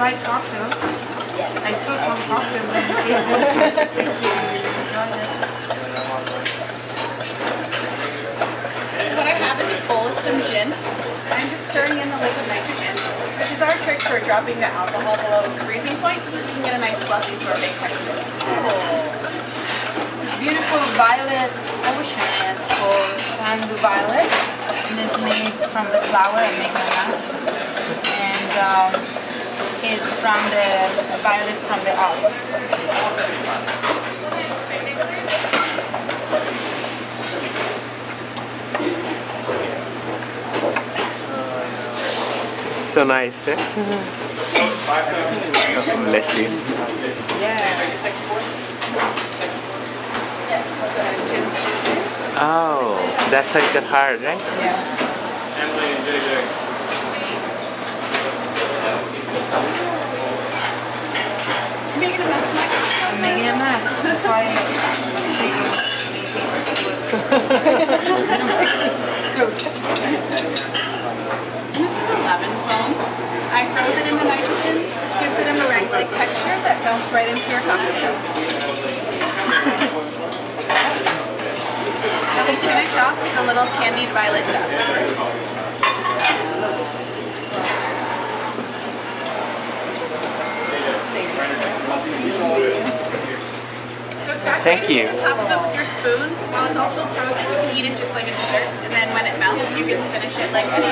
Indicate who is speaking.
Speaker 1: like cocktails. I saw some cocktails.
Speaker 2: What I have in this bowl is some gin. I'm just stirring in the liquid nitrogen, which is our trick for dropping the alcohol below its freezing point so we can get a nice fluffy sorbet texture.
Speaker 1: Beautiful violet ocean is called Pandu Violet. And it's made from the flower of Meghanas. And um, it's from the violet from the Alps.
Speaker 3: So nice, eh? God bless you. Oh, that's how it got hard, right?
Speaker 2: You're making a mess of my cocktail.
Speaker 1: I'm making a mess. That's why
Speaker 2: This is a lemon foam. I froze it in the nitrogen, gives it a meringue-like texture that melts right into your cocktail. We finish off with a little candied violet dust.
Speaker 3: Thank
Speaker 2: of
Speaker 3: you.
Speaker 2: Spoon. While it's also frozen, you can eat it just like a dessert. And then when it melts, you can finish it like any